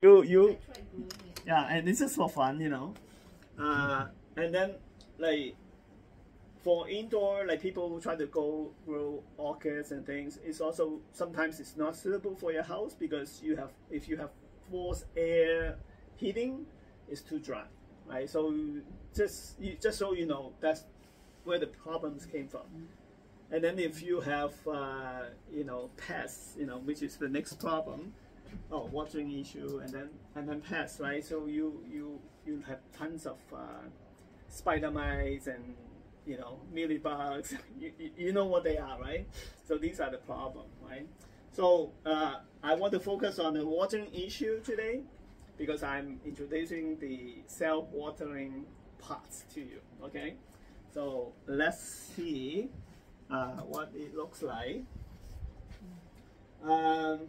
You you yeah, and this is for fun, you know. Uh, and then like for indoor, like people who try to go grow orchids and things, it's also sometimes it's not suitable for your house because you have if you have forced air heating, it's too dry, right? So just you, just so you know, that's where the problems came from. And then if you have uh, you know pests, you know which is the next problem, oh watering issue, and then and then pests, right? So you you you have tons of uh, spider mites and you know mealybugs. you, you, know what they are, right? So these are the problem, right? So uh, I want to focus on the watering issue today because I'm introducing the self-watering parts to you. Okay, so let's see uh, what it looks like. Um,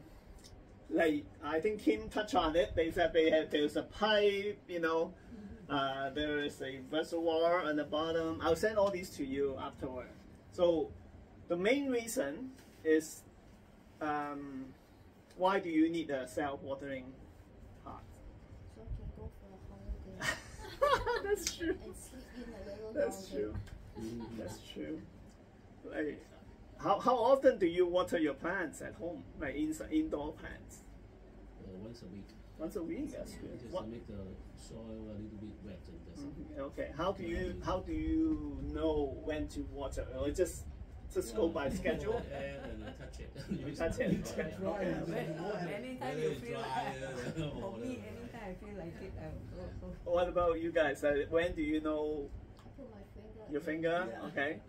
like I think Kim touched on it. They said they had there's a pipe, you know, uh, there is a reservoir on the bottom. I'll send all these to you afterward. So the main reason is um, why do you need a self-watering pot? So I can go for a holiday That's true. and sleep in a little That's longer. true. That's true. Like, how, how often do you water your plants at home? Like inside indoor plants? Uh, once a week. Once a week. That's good. Just What, to make the soil a little bit wet and that's it. Mhm, Okay. How do you how do you know when to water? Or just just go by schedule? Air and touch it. You touch it. Right. Okay. anytime you feel like for me, anytime I feel like it, I will go. go. What about you guys? Uh, when do you know I put my finger your finger? Yeah. Okay.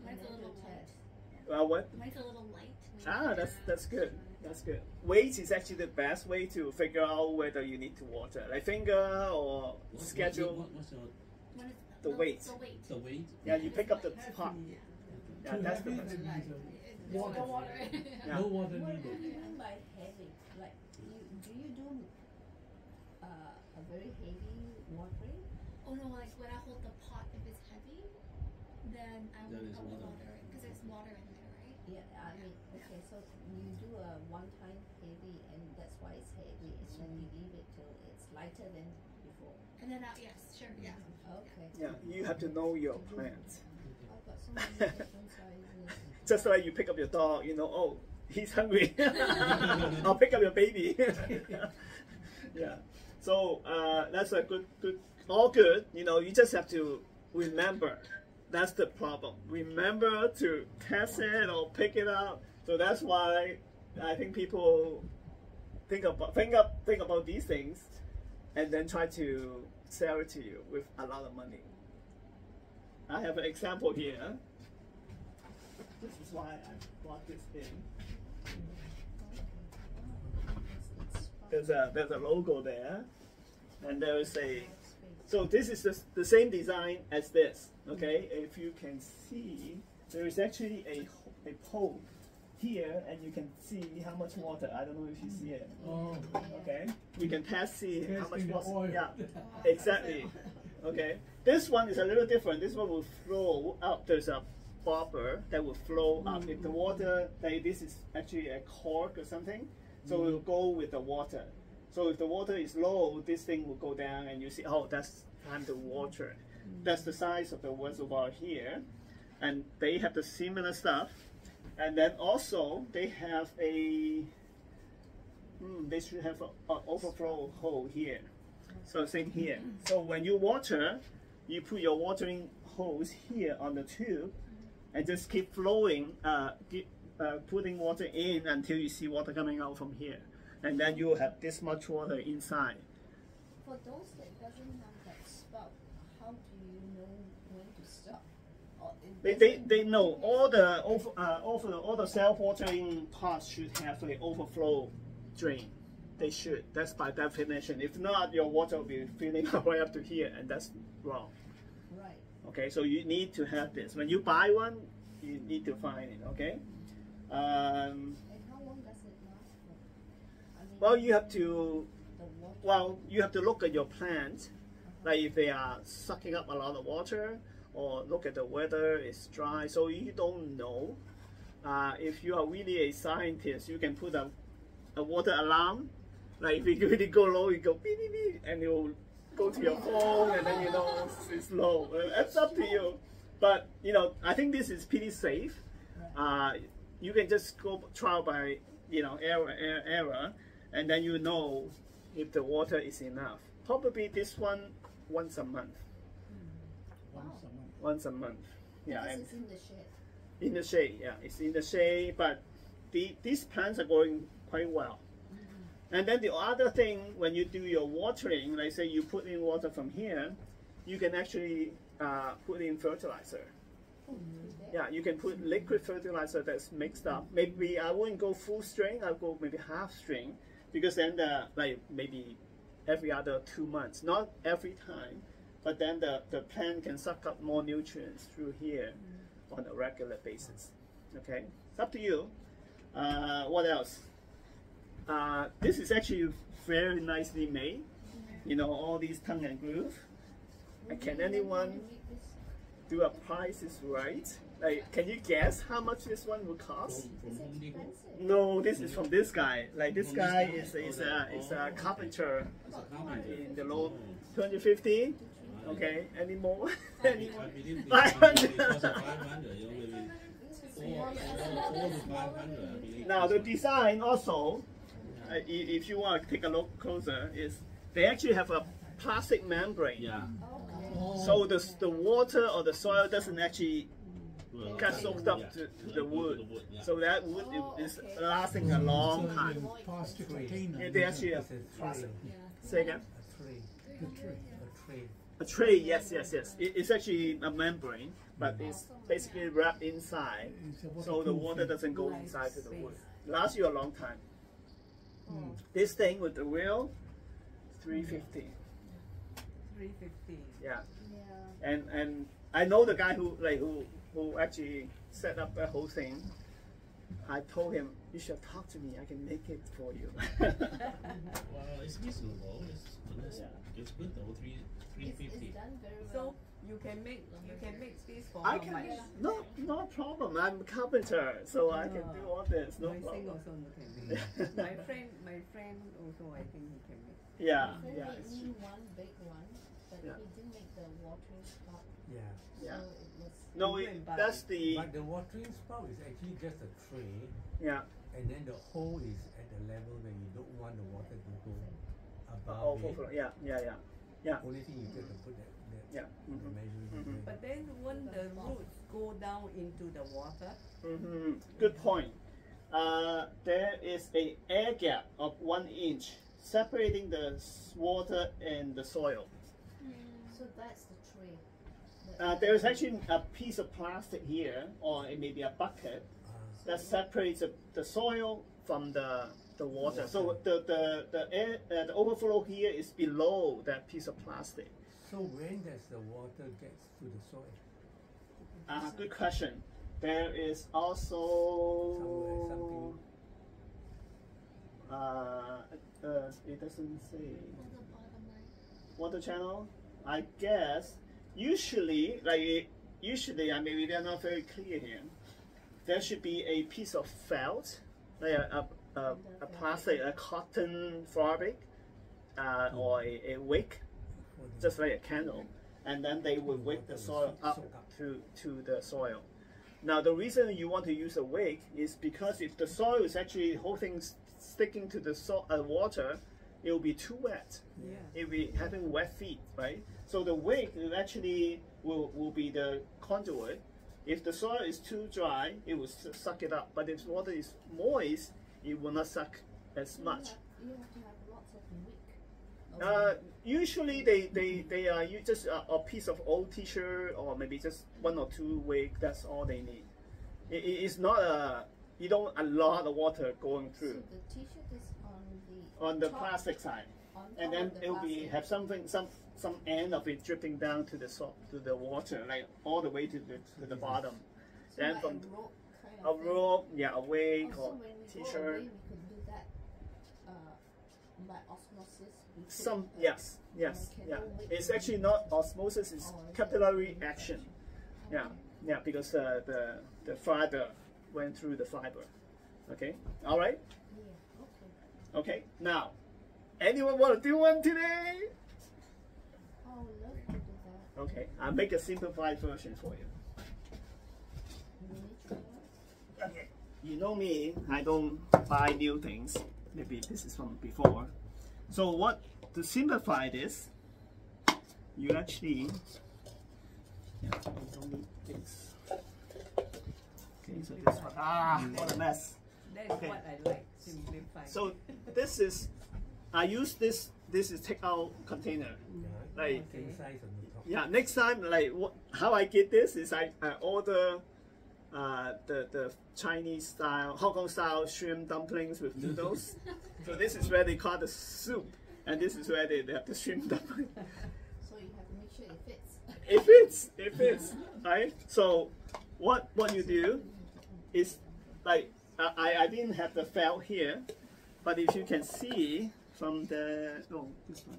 And Mine's a then little the light. test. Well, what? Mine's a little light. Ah, that's that's good. That's good. Weight is actually the best way to figure out whether you need to water, like finger or What- what- schedule. What, what's your What is The weight. The weight. the weight? Yeah, you pick up the pot. Heavy, Yeah, that's the best. Water. water. Yeah. No water What do you mean by heavy? Like, you, do you do uh, a very heavy watering? oh no, like when I hold the pot, if it's heavy, then I Then won't water. water because there's water in there, right? Yeah, I mean, okay, so you do a one-time heavy, and that's why it's heavy, and then you leave it till it's lighter than before. And then, uh, yes, sure, yeah. Okay. Yeah, you have to know your plants. I've got so many different sizes. Just like you pick up your dog, you know, oh, he's hungry. I'll pick up your baby. yeah. So uh, that's a good, good, all good. You know, you just have to remember. That's the problem. Remember to test it or pick it up. So that's why I think people think about think up think about these things, and then try to sell it to you with a lot of money. I have an example here. This is why I brought this in. There's a there's a logo there, and there is a so this is the, the same design as this. Okay, if you can see, there is actually a a pole here, and you can see how much water. I don't know if you see it. Oh. Okay, we can test see how much water. Yeah, exactly. Okay, this one is a little different. This one will flow up. There's a bobber that will flow up. If the water, like this is actually a cork or something, so it will go with the water. So if the water is low, this thing will go down, and you see, oh, that's time to water. That's the size of the reservoir here, and they have the similar stuff. And then also they have a, hmm, they should have an overflow hole here. So same here. So when you water, you put your watering hose here on the tube, and just keep flowing, uh, keep, uh, putting water in until you see water coming out from here, and then you have this much water inside. For those that doesn't have that spout, how do you know when to stop? They, they, they know all the over, uh, over all the self-watering parts should have an overflow drain. They should. That's by definition. If not, your water will be filling up right up to here, and that's wrong. Right. Okay, so you need to have this. When you buy one, you need to find it. Okay. Um, And how long does it last for? I mean, well, you have to. Well, you have to look at your plant, like if they are sucking up a lot of water, or look at the weather. It's dry, so you don't know. Uh, if you are really a scientist, you can put a, a water alarm Like if it really go low, you go beep beep beep, and you'll go to your phone, and then you know it's, low. It's up to you. But you know, I think this is pretty safe. Uh, you can just go trial by you know error error, error and then you know if the water is enough. Probably this one once a month. Once a month. Once a month. Yeah, Because and it's in the shade. in the shade. Yeah, it's in the shade, but the, these plants are growing quite well. And then the other thing, when you do your watering, like say you put in water from here, you can actually uh, put in fertilizer. Yeah, you can put liquid fertilizer that's mixed up. Maybe I wouldn't go full string. I'll go maybe half string, because then the like maybe every other two months, not every time, but then the, the plant can suck up more nutrients through here on a regular basis. Okay, it's up to you. Uh, what else? Uh, this is actually very nicely made. You know all these tongue and groove. Can Maybe you want anyone to make this- do a price is right? Like, can you guess how much this one will cost? From, from It's Home No, this is from this guy. Like this guy guy? is Oh, is a is a oh. carpenter a carpenter. in the low Oh. 250. Okay, any more? Any more? believe Five it's hundred. because of 500, you know, maybe This is four, smaller. four, four to 500, Now the design also, uh, if you want to take a look closer, is they actually have a plastic membrane. Yeah. So the the water or the soil doesn't actually Well, get soaked up to, to the wood. to the wood, yeah. So that wood is lasting a long time. in plastic container. Yeah, they actually it's a plastic. tray. Say again. A tray. Tree. A tray. A tray, yes, yes, yes. It, it's actually a membrane, but it's basically wrapped inside, so the waterproof water doesn't go inside to the wood. Lasts you a long time. Mm. This thing with the wheel, three fifty. Three fifty. Yeah, Yeah. and and I know the guy who like who who actually set up the whole thing. I told him you should talk to me. I can make it for you. Well, it's reasonable. It's, it's, Yeah. it's good though, three, three It's, it's done very So you can make you can make this for I can much? no no problem. I'm a carpenter, so I can do all this. No my thing problem. also no can make. my friend my friend also I think he can make. Yeah, He yeah, made it's me one big one, but Yeah. he didn't make the watering spout, Yeah. Yeah. so it was. No, You it, go and that's the But the watering spout is actually just a tray, yeah. and then the hole is at the level where you don't want the water to go above Oh, it. full flow. Yeah, yeah, yeah. Only thing you get to put that, that Yeah. the Mhm. measuring Mhm. degree. But then when the roots go down into the water, hmm Good point. Uh, there is a air gap of one inch separating the s- water and the soil. So that's the tree. The- Uh, there is actually a piece of plastic here, or it may be a bucket, that separates the, the soil from the the water. So the the the air uh, the overflow here is below that piece of plastic. so when does the water get to the soil? Uh, good question. There is also Somewhere something. uh, uh, it doesn't say On the water channel. I guess usually like usually I maybe they're not very clear here. There should be a piece of felt, like a, a, a, a plastic, a cotton fabric, uh, or a, a wick, just like a candle, and then they will wick the soil up to, to the soil. Now the reason you want to use a wick is because if the soil is actually whole thing sticking to the so- uh, water, it will be too wet. yeah. It will be having wet feet, right? So the wick will actually will, will be the conduit. If the soil is too dry, it will suck it up. But if the water is moist, it will not suck as You much. have- You have to have lots of wick. Uh, usually they they they are you just a, a piece of old T-shirt or maybe just one or two wick. That's all they need. It, it- it's not a you don't a lot of water going So through the t-shirt is on the. on the top- plastic side, and then the it will be have something some some end of it dripping down to the so, to the water like all the way to the to the bottom. So then like from a rope kind of thing. robe, yeah, a so or T-shirt. away, we could do that uh, by osmosis. We Some a- yes yes Okay, yeah. It's actually not osmosis. It's Oh, okay. capillary action. Yeah, yeah, because uh, the the fiber went through the fiber. Okay, all right. Yeah, okay. Okay, now Anyone want to do one today? Oh, love do. Okay, I'll make a simplified version for you. Okay. You know me, I don't buy new things. Maybe this is from before. So what to simplify this, you actually yeah, you don't need this. Okay, so this one. Ah, what a mess. That's Okay. what I like. Simplify. So this is I use this this is take out container. Yeah. Like Same size on the top. yeah, next time like what how I get this is I, I order uh, the the Chinese style Hong Kong style shrimp dumplings with noodles. so this is where they call the soup, and this is where they, they have the shrimp dumpling. So you have to make sure it fits. it fits, it fits, right? So what what you do is like I, I I didn't have the felt here, but if you can see from the oh this one.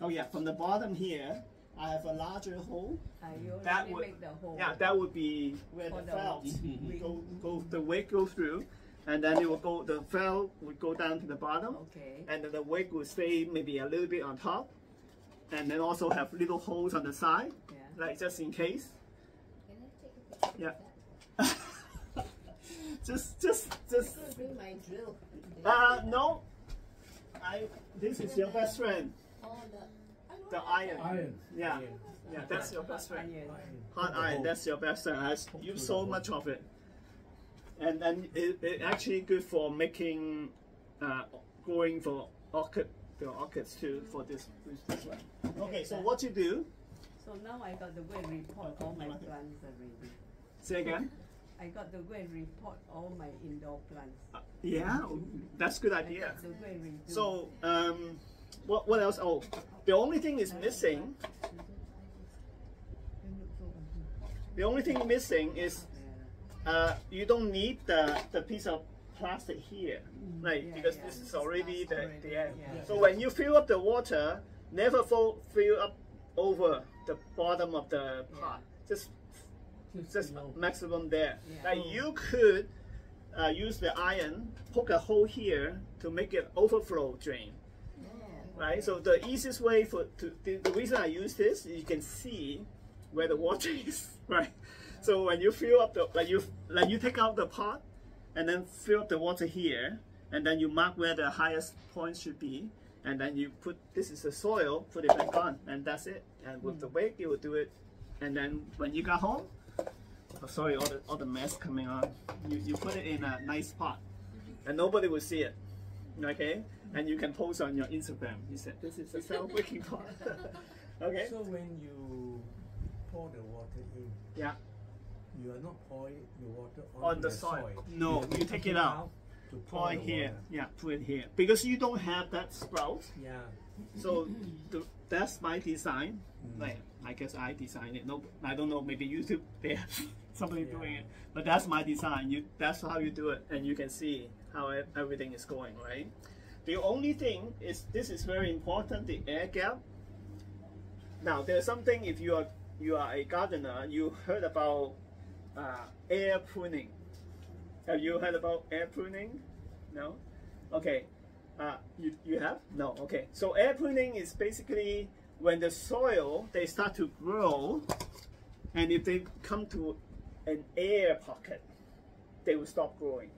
Oh yeah, from the bottom here, I have a larger hole. You that would- make the hole. Yeah, that would be where the the felt go go the wick go through, and then it will go the felt would go down to the bottom, Okay. and then the wick would stay maybe a little bit on top, and then also have little holes on the side, Yeah. like just in case. Can I take a picture Yeah. just just just I'm gonna bring my drill. uh no. I this is your best friend. Oh, the, The iron. Iron. Yeah. Iron. Yeah, that's your best friend. Iron. Iron. Hot iron, that's your best friend. I Hook use so much of it. And then it, it actually good for making uh growing for orchid the orchids too for this this this one. Okay, so what you do, So now I got the go and report all my plants already. say again? I got to go and report all my indoor plants. Uh, yeah, that's good idea. got to go and redo. So um what what else? Oh the only thing is missing You look so- the only thing missing is uh, you don't need the, the piece of plastic here, right? Yeah, because yeah. this is already the, Already, the end. yeah. So when you fill up the water, never fill, fill up over the bottom of the pot. Just just below. maximum there. Yeah. Like you could uh, use the iron, poke a hole here to make it overflow drain. Right, so the easiest way for to the, the reason I use this, you can see where the water is, right? So when you fill up the like you like you take out the pot, and then fill up the water here, and then you mark where the highest point should be, and then you put this is the soil, put it back on, and that's it. And with the weight you will do it, and then when you got home, oh, sorry, all the all the mess coming on. You you put it in a nice pot, and nobody will see it, okay? And you can post on your Instagram. You said this is a self wicking pot. okay. So when you pour the water in, Yeah. you are not pouring the water on, On the soil. No, are you take it out. to Pour it here. water. Yeah, put it here because you don't have that sprout. Yeah. So the, that's my design. Mm. Like I guess I designed it. No, I don't know. Maybe YouTube they have somebody Yeah. doing it, but that's my design. You that's how you do it, and you can see how e- everything is going. Right. The only thing is this is very important. The air gap. Now there's something. If you are you are a gardener, you heard about uh, air pruning. Have you heard about air pruning? No. Okay. Uh, you, you have? No, okay. So air pruning is basically when the soil they start to grow and if they come to an air pocket, they will stop growing.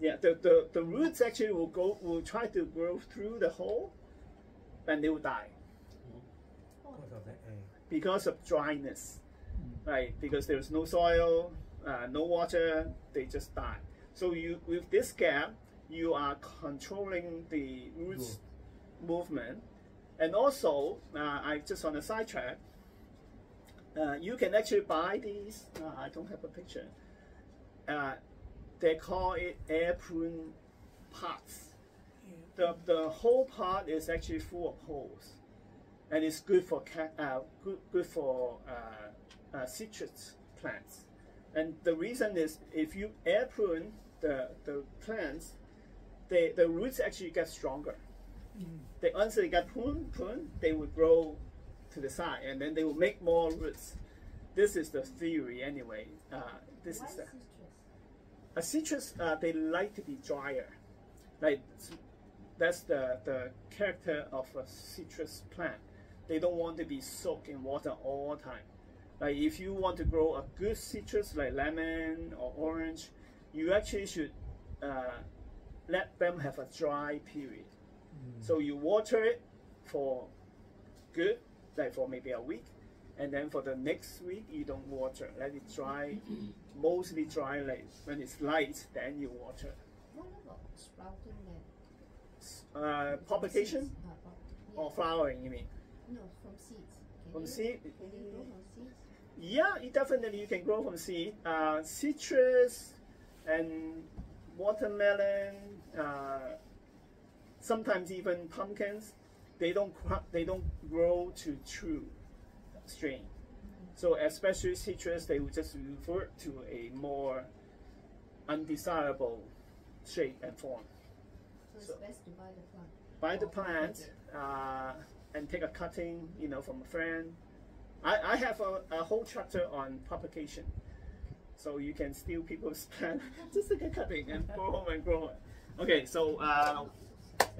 Yeah, the, the, the roots actually will go will try to grow through the hole and they will die Because of the air. because of dryness. Right? Because there's no soil, uh, no water, they just die. So you with this gap, you are controlling the roots movement. And also, uh, I just on a sidetrack, uh, you can actually buy these. Uh, I don't have a picture. Uh, they call it air prune pots. The, the whole pot is actually full of holes, and it's good for uh, good, good for uh, uh, citrus plants. And the reason is if you air prune the, the plants, they, the roots actually get stronger. They once they get pruned, pruned, they will grow to the side, and then they will make more roots. This is the theory, anyway. Uh, this Why is the, citrus? a citrus. Uh, they like to be drier, like that's the, the character of a citrus plant. They don't want to be soaked in water all the time. Like if you want to grow a good citrus like lemon or orange, you actually should uh, let them have a dry period. So you water it for good, like for maybe a week, and then for the next week you don't water. Let it dry, mostly dry. Like when it's light, then you water. What about sprouting then? Uh, propagation Uh, or flowering, you mean? No, from seeds. Can From you- seed? Can they grow from seeds? Yeah, it definitely you can grow from seed. Uh, citrus and watermelon, uh, sometimes even pumpkins, they don't they don't grow to true strain. So especially citrus, they will just revert to a more undesirable shape and form. So it's best to buy the plant. buy the plant uh, and take a cutting, you know, from a friend. I, I have a, a whole chapter on propagation. So you can steal people's plant, just take a cutting and go home and grow it. Okay, so uh,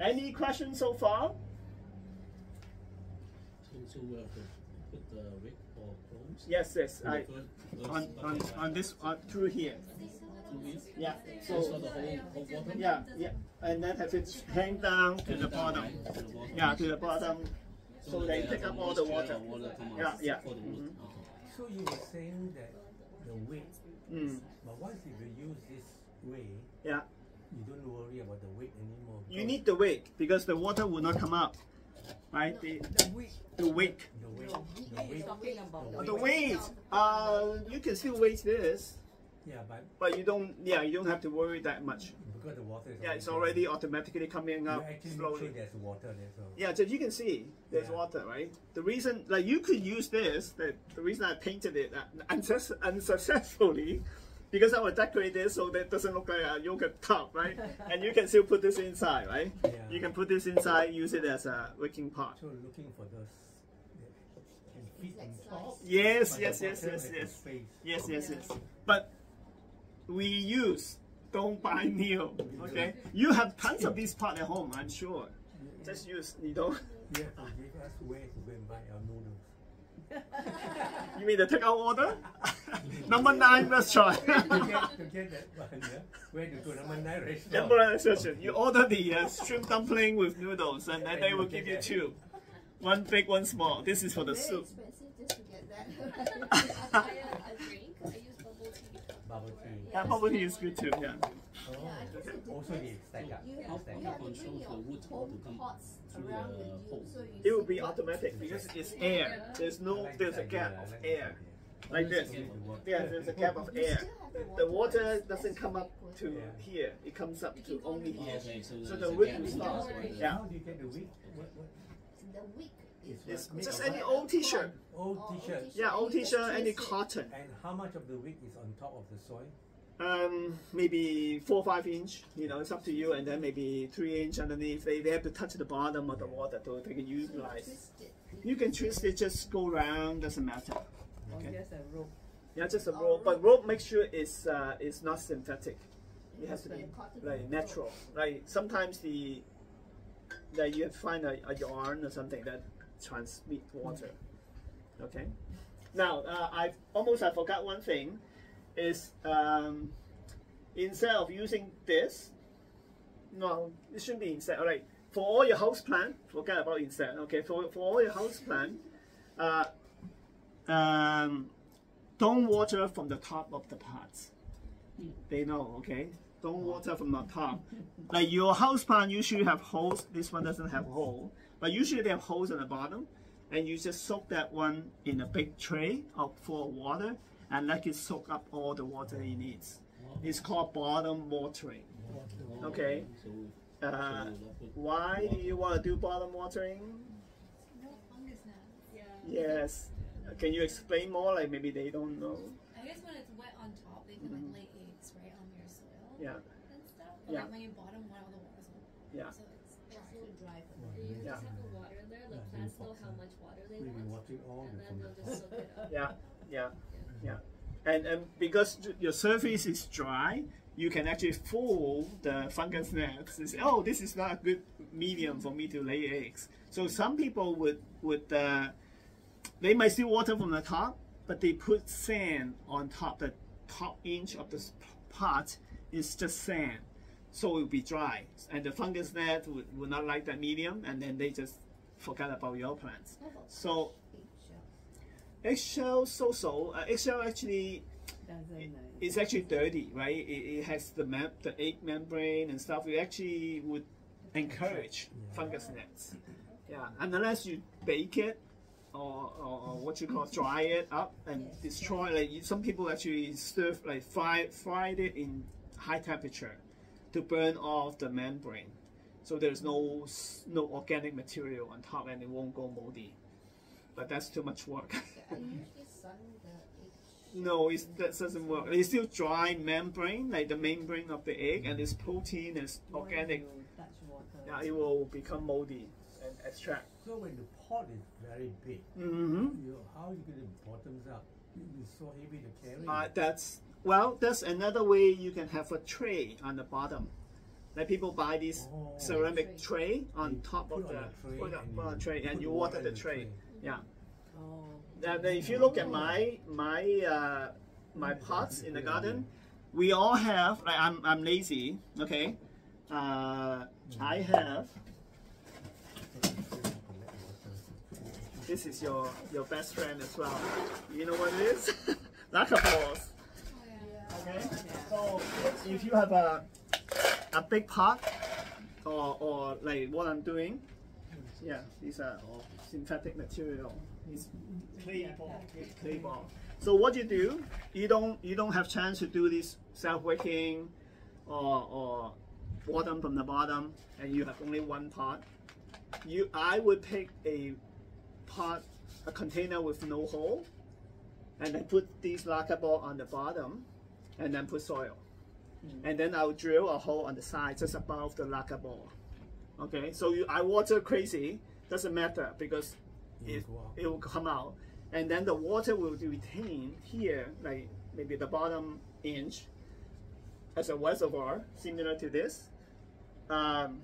any questions so far? So, so we have to put the wick or combs. Yes, yes. I, first- first on, on, on this, uh, through here. Yeah, So, so, so the whole, whole bottom. yeah, yeah. And then have it hang down to the bottom. To the bottom. Yeah, to the bottom. So they that take up all the water. water Yeah, yeah. for the root. Mhm. Okay. So you were saying that the weight, Mm, but once if you use this way, yeah. you don't worry about the weight anymore. You need the wick because the water will not come up. Right? The, The the wick. the weight, No, the we- weight. Uh, The weight, uh, you can still weight this, Yeah, but but you don't. Yeah, you don't have to worry that much. because the water is Yeah, it's already automatically coming up slowly. sure there's water there. So Yeah, so you can see there's Yeah. water, right? The reason, like, you could use this. The, the reason I painted it unsuccess, unsuccessfully, because I will decorate this so that doesn't look like a yogurt cup, right? and you can still put this inside, right? Yeah. You can put this inside, use it as a wicking pot. So looking for those that can fit Like on slice. top. Yes, yes, yes, yes, yes. Yes, yes, yes. But we use, don't buy new. Okay? You have tons of these pot at home, I'm sure. Just use, you know. You have to give us where to buy our noodles. You mean the takeout order? Number nine restaurant. to get to get that one, yeah. Where to go? Number nine restaurant. Number nine restaurant. You order the uh, shrimp dumpling with noodles, and then they will give you two. One big, one small. This is for the Very soup. expensive just to get that. I buy a, a drink. I use bubble tea. Bubble tea. Yeah, bubble tea is good too. Yeah. Oh. Yeah, I guess it Also depends. need stack up. You How- have, how you to have to control bring the your wood home to come pots through around the hole? It will be automatic because it's air. There's no, there's a gap of air. Like this. Yeah, there's a gap of air. The, the the water, water doesn't come up to here. It comes up to only here. so, So the a wick gap will stop. Yeah. How do you get the wick? What, what? The wick is It's just any old t-shirt. Old Oh, t-shirt. t-shirt. Yeah, old t-shirt, any cotton. And how much of the wick is on top of the soil? Um, maybe four or five inch. You know, it's up to you. And then maybe three inch underneath. They, they have to touch the bottom of the water so they can So you utilize. You can twist it, just go round. Doesn't matter. Okay. just a rope. Yeah, just a Oh, rope. But rope, make sure it's uh, it's not synthetic. It has to be a like natural. Like sometimes the that you find a, a yarn or something that transmit water. Okay. Now uh, I almost I forgot one thing, is um, instead of using this, no, it shouldn't be instead. All right, for all your house plant, forget about instead. Okay, for for all your house plant, uh, um, don't water from the top of the pots. They know, okay? Don't water from the top. Like your house plant usually have holes. This one doesn't have hole, but usually they have holes at the bottom, and you just soak that one in a big tray of full water and let it soak up all the water it needs. It's called bottom watering. Okay. Uh, so not put why do you want to do bottom watering? No fungus gnats. Yeah. Yes. Can you explain more? Like maybe they don't know. I guess when it's wet on top, they can like lay eggs right on your soil Yeah. and stuff. But Yeah. like when you bottom, one all the water's on. Yeah. So it's It's dry. too dry. You Yeah. just have the water there, the Yeah, plants know how much water they want, and then they'll just soak it up. Yeah. Yeah. Yeah. And and because your surface is dry, you can actually fool the fungus gnats and say, oh, this is not a good medium for me to lay eggs. So some people would would uh, they might still water from the top, but they put sand on top. The top inch of the pot is just sand, so it will be dry, and the fungus gnat would, would not like that medium, and then they just forget about your plants. So eggshell? eggshell, so so. Uh, eggshell actually Doesn't uh, it's actually dirty, right? It, it has the mem- the egg membrane and stuff. We actually would encourage fungus gnats. Yeah, unless you bake it or, or, or what you call dry it up and Yes. destroy. Like you- some people actually stir like fry fried it in high temperature to burn off the membrane, so there's no no organic material on top and it won't go moldy. But that's too much work. I usually sun the egg. No, it's, that doesn't work. It's still dry membrane, like the membrane of the egg, and this protein is organic. When you touch water. Yeah, it will become moldy and extract. So when the pot is very big, Mm-hmm. you how you get it bottoms up? It's so heavy to carry. Uh, that's well. That's another way you can have a tray on the bottom. Like people buy this Oh. ceramic tray on top put of on the a tray put on, and put on you tray, and you water water the the tray. tray. Yeah. Oh. If you look at my my uh, my pots in the garden, we all have. Like I'm I'm lazy. Okay, uh, I have. This is your your best friend as well. You know what it is? LECA balls. Oh. Okay. So if you have a a big pot, or or like what I'm doing, yeah, these are all synthetic material. It's clay ball, clay ball. So what you do, you don't you don't have chance to do this self wicking, or or bottom from the bottom, and you have only one pot. You I would pick a pot, a container with no hole, and then put these LECA ball on the bottom, and then put soil. Mm. And then I'll drill a hole on the side just above the LECA ball. Okay, so you, I water crazy, doesn't matter because It will it, go out. it will come out. And then the water will be retained here, like maybe the bottom inch, as a reservoir, similar to this. Um,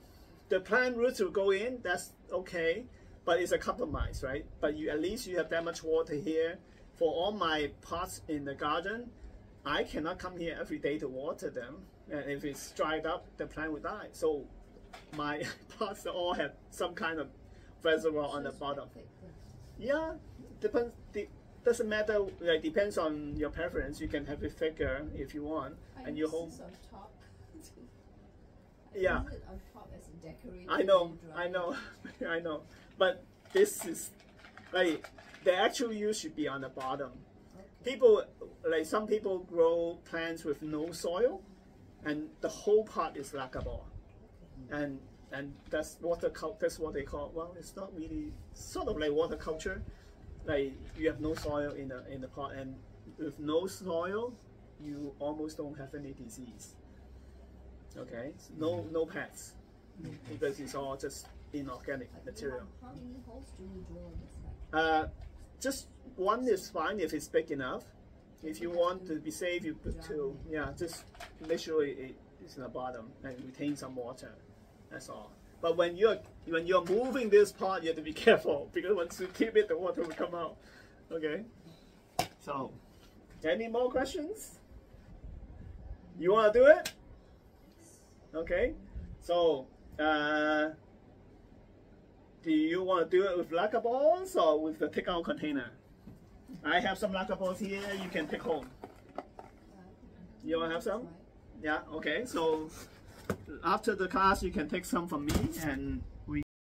the plant roots will go in, that's okay, but it's a compromise, right? But you at least you have that much water here. For all my pots in the garden, I cannot come here every day to water them. And if it's dried up, the plant will die. So my pots all have some kind of reservoir on the bottom. Yeah, depends. De- doesn't matter. Like depends on your preference. You can have it thicker if you want, I and your use hold. this on top. I Yeah. on top as a decoration. I know, I know, I know. But this is like the actual use should be on the bottom. Okay. People like some people grow plants with no soil, and the whole pot is ball, and and that's water cul- That's what they call. Well, it's not really sort of like water culture. Like you have no soil in the in the pot, and with no soil, you almost don't have any disease. Okay, no no pests because it's all just inorganic material. How many holes do you drill in this like? Uh, just one is fine if it's big enough. If you want to be safe, you put two. Yeah, just make sure it, it is in the bottom and retain some water. That's all. But when you're when you're moving this part, you have to be careful because once you keep it, the water will come out. Okay. So, any more questions? You want to do it? Okay. So, uh, do you want to do it with LECA balls or with the take out container? I have some LECA balls here. You can take home. You wanna have some? Yeah. Okay. So after the class, you can take some from me, and